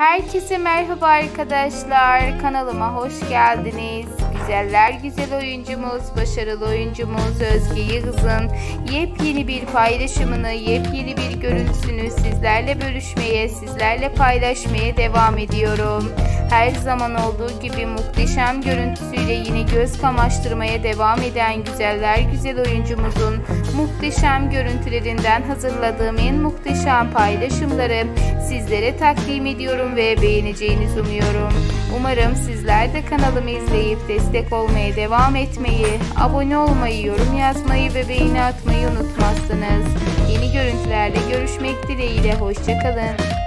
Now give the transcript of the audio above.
Herkese merhaba arkadaşlar. Kanalıma hoş geldiniz. Güzeller güzel oyuncumuz, başarılı oyuncumuz Özge Yıldız'ın yepyeni bir paylaşımını, yepyeni bir görüntüsünü sizlerle bölüşmeye, sizlerle paylaşmaya devam ediyorum. Her zaman olduğu gibi muhteşem görüntüsüyle yine göz kamaştırmaya devam eden güzeller güzel oyuncumuzun muhteşem görüntülerinden hazırladığım en muhteşem paylaşımları sizlere takdim ediyorum ve beğeneceğinizi umuyorum. Umarım sizler de kanalımı izleyip destek olmaya devam etmeyi, abone olmayı, yorum yazmayı ve beğeni atmayı unutmazsınız. Yeni görüntülerle görüşmek dileğiyle hoşçakalın.